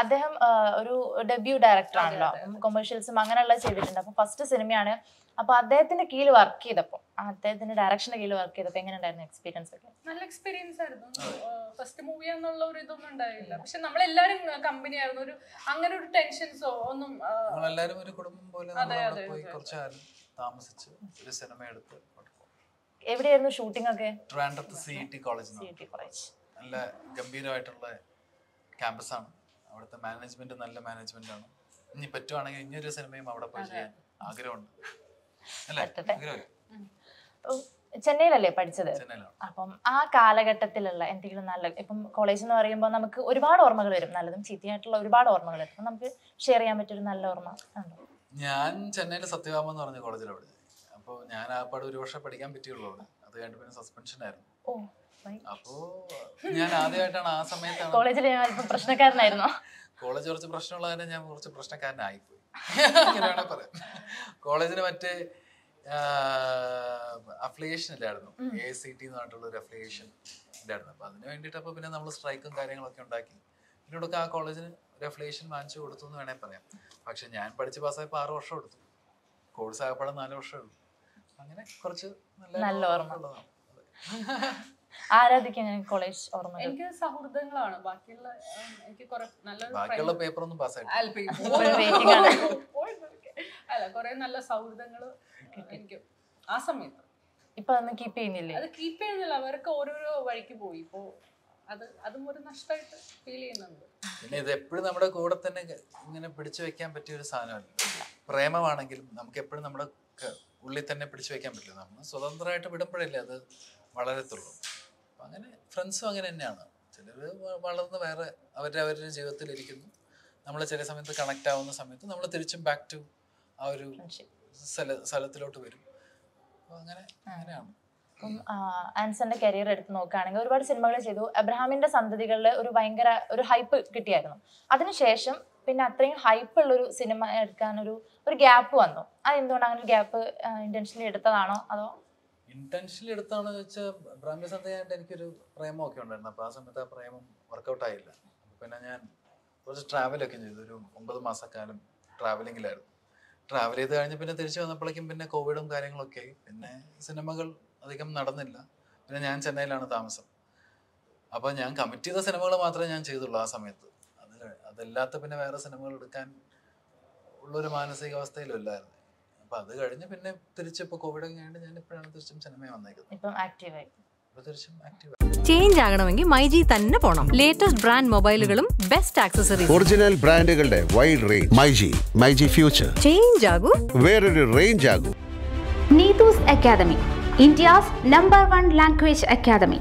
അദ്ദേഹം ഒരു debut director ആണല്ലോ. കൊമേഴ്ഷ്യൽസും അങ്ങനെയുള്ള ചെയ്തിട്ടുണ്ട്. അപ്പൊ ഫസ്റ്റ് സിനിമയാണ് അപ്പൊ അദ്ദേഹത്തിന്റെ കീഴിൽ വർക്ക് ചെയ്തപ്പോൾ അദ്ദേഹത്തിന്റെ ഡയറക്ഷന്റെ കീഴിൽ വർക്ക് ചെയ്തപ്പോൾ എങ്ങനെയുണ്ടായിരുന്നു എക്സ്പീരിയൻസ് ഒക്കെ? നല്ല എക്സ്പീരിയൻസ് ആയിരുന്നു. ഫസ്റ്റ് മൂവി എന്നുള്ള ഒരു ഇതൊന്നും ഉണ്ടായില്ല. പക്ഷെ നമ്മളെല്ലാരും കമ്പനി ആയിരുന്നു. ഒരു അങ്ങനെ ഒരു ടെൻഷൻസോ ഒന്നും നമ്മളെല്ലാരും ഒരു കുടുംബം പോലെ പോയി കുറച്ച് താമസിച്ച് ഒരു സിനിമ എടുത്ത് എവിടെയായിരുന്നു ഷൂട്ടിംഗ് ഒക്കെ? ട്രിവാൻഡ്രത്ത് C T college C T college നല്ല ഗംഭീരമായിട്ടുള്ള ക്യാമ്പസാണ് അവിടുത്തെ മാനേജ്മെന്റ് നല്ല മാനേജ്മെന്റ് ആണ്. ഇനി പറ്റുവാണെങ്കിൽ ഇനിയൊരു സിനിമയും അവിടെ പോയി ചെയ്യാൻ ആഗ്രഹമുണ്ട്. അല്ലേ. ആഗ്രഹമില്ലേ? ചെന്നൈയിലല്ലേ പഠിച്ചത്? അപ്പം ആ കാലഘട്ടത്തിലുള്ള എന്തെങ്കിലും നല്ല ഇപ്പം കോളേജ് എന്ന് പറയുമ്പോൾ നമുക്ക് ഒരുപാട് ഓർമ്മകൾ വരും. നല്ലതും ചീത്തയായിട്ടുള്ള ഒരുപാട് ഓർമ്മകൾ വരും. നമുക്ക് ഷെയർ ചെയ്യാൻ പറ്റിയൊരു നല്ല ഓർമ്മ ഞാൻ ചെന്നൈയിലെ സത്യഭാമ എന്ന് പറഞ്ഞ കോളേജിലാണ് പഠിച്ചത്. അപ്പോൾ ഞാൻ ആ പാട് ഒരു വർഷം പഠിക്കാൻ പറ്റിയുള്ളൂ അവിടെ. അത് കഴിഞ്ഞിട്ട് പിന്നെ സസ്പെൻഷൻ ആയിരുന്നു. അപ്പോ ഞാൻ ആദ്യമായിട്ടാണ് ആ സമയത്താണ് കോളേജിൽ ഞാൻ അല്പം പ്രശ്നക്കാരനായിരുന്നു. കോളേജ് കുറച്ച് പ്രശ്നമുള്ള കാരണം ഞാൻ കുറച്ച് പ്രശ്നക്കാരനായിപ്പോയി. പോയി വേണേ പറയാം. കോളേജിന് മറ്റേ അഫിലിയേഷൻ ഇല്ലായിരുന്നു എ സി ടി എന്ന് പറഞ്ഞിട്ടുള്ള ഒരു അഫിലിയേഷൻ ഇല്ലായിരുന്നു. അപ്പൊ അതിന് വേണ്ടിയിട്ട് അപ്പൊ പിന്നെ നമ്മൾ സ്ട്രൈക്കും കാര്യങ്ങളൊക്കെ ഉണ്ടാക്കി. പിന്നീടൊക്കെ ആ കോളേജിന് ഒരു അഫിലിയേഷൻ വാങ്ങിച്ചു കൊടുത്തു എന്ന് വേണേ പറയാം. പക്ഷെ ഞാൻ പഠിച്ച് പാസ്സായപ്പോൾ ആറ് വർഷം എടുത്തു. കോഴ്സ് ആകപ്പാടെ നാല് വർഷം എടുത്തു അങ്ങനെ കുറച്ച് നല്ല ഓർമ്മ. ആരാധിക്കാൻ കോളേജ് ഓർമ്മകൾ? എനിക്ക് സൗഹൃദങ്ങളാണ്. ബാക്കിയുള്ള എനിക്ക് ബാക്കിയുള്ള പേപ്പർ ഒന്നും പാസ്സായിട്ടില്ല അല്ല. കുറെ നല്ല സൗഹൃദങ്ങൾ എനിക്ക് ആ സമയത്ത്. ഇപ്പൊ അതൊന്നും കീപ്പ് ചെയ്യുന്നില്ലേ? അത് കീപ്പ് ചെയ്യുന്നില്ല. അവർക്ക് ഓരോരോ വഴിക്ക് പോയി. ഇപ്പോ അത് അതും ഒരു നഷ്ടമായിട്ട് ഫീൽ ചെയ്യുന്നുണ്ട്. പിന്നെ ഇത് എപ്പോഴും നമ്മുടെ കൂടെ തന്നെ ഇങ്ങനെ പിടിച്ചു വെക്കാൻ പറ്റിയ ഒരു സാധനമല്ല. പ്രേമമാണെങ്കിലും നമുക്ക് എപ്പോഴും നമ്മുടെ ഉള്ളിൽ തന്നെ പിടിച്ചു വെക്കാൻ പറ്റില്ല. നമ്മൾ സ്വതന്ത്രമായിട്ട് വിടുമ്പോഴല്ലേ അത് വളരത്തുള്ളൂ. അപ്പം അങ്ങനെ ഫ്രണ്ട്സും അങ്ങനെ തന്നെയാണ്. ചിലർ വളർന്ന് വേറെ അവരുടെ അവരുടെ ജീവിതത്തിൽ ഇരിക്കുന്നു. നമ്മൾ ചില സമയത്ത് കണക്ട് ആവുന്ന സമയത്ത് നമ്മൾ തിരിച്ചും ബാക്ക് ടു ആ ഒരു സ്ഥല സ്ഥലത്തിലോട്ട് വരും. അപ്പോൾ അങ്ങനെ അങ്ങനെയാണ്. അപ്പം ആൻസന്റെ കരിയർ എടുത്ത് നോക്കുകയാണെങ്കിൽ ഒരുപാട് സിനിമകൾ ചെയ്തു. അബ്രഹാമിന്റെ സന്തതികളിൽ ഒരു ഭയങ്കര ഒരു ഹൈപ്പ് കിട്ടിയായിരുന്നു. അതിനുശേഷം പിന്നെ അത്രയും ഹൈപ്പ് ഉള്ള ഒരു സിനിമ എടുക്കാൻ ഒരു ഗ്യാപ്പ് വന്നു. അതെന്തുകൊണ്ട് അങ്ങനെ ഗ്യാപ്പ് ഇന്റൻഷനലി എടുത്തതാണോ? അതോ? ഇന്റൻഷനിൽ എടുത്താണോ വെച്ചാൽ ബ്രാഹ്മ്യ സന്ധ്യയായിട്ട് എനിക്കൊരു പ്രേമമൊക്കെ ഉണ്ടായിരുന്നു. അപ്പോൾ ആ സമയത്ത് ആ പ്രേമം വർക്കൗട്ട് ആയില്ല. പിന്നെ ഞാൻ കുറച്ച് ട്രാവലൊക്കെ ചെയ്തു. ഒരു ഒമ്പത് മാസക്കാലം ട്രാവലിങ്ങിലായിരുന്നു ട്രാവൽ ചെയ്ത് കഴിഞ്ഞ് പിന്നെ തിരിച്ചു വന്നപ്പോഴേക്കും പിന്നെ കോവിഡും കാര്യങ്ങളൊക്കെ ആയി. പിന്നെ സിനിമകൾ അധികം നടന്നില്ല. പിന്നെ ഞാൻ ചെന്നൈയിലാണ് താമസം. അപ്പോൾ ഞാൻ കമ്മിറ്റ് ചെയ്ത സിനിമകൾ മാത്രമേ ഞാൻ ചെയ്തുള്ളൂ ആ സമയത്ത്. അതല്ലാത്ത പിന്നെ വേറെ സിനിമകൾ എടുക്കാൻ ഉള്ളൊരു മാനസികാവസ്ഥയിലും ഇല്ലായിരുന്നു. അപ്പൊ അത് കഴിഞ്ഞ് പിന്നെ തിരിച്ചിപ്പോൾ കോവിഡ് കഴിഞ്ഞ് ഞാൻ ഇപ്പോഴാണ് തിരിച്ചും സിനിമ വന്നേക്കുന്നത്. ഇപ്പം തിരിച്ചും ചേഞ്ച് ആകണമെങ്കിൽ മൈജി തന്നെ പോണം. ലേറ്റസ്റ്റ് ബ്രാൻഡ് മൊബൈലുകളും ബെസ്റ്റ് ആക്സസറീസ് ഒറിജിനൽ ബ്രാൻഡുകളുടെ wide range myG myG future change ആകൂ. വേറൊരു range ആകൂ. Neethu's academy India's number one language academy.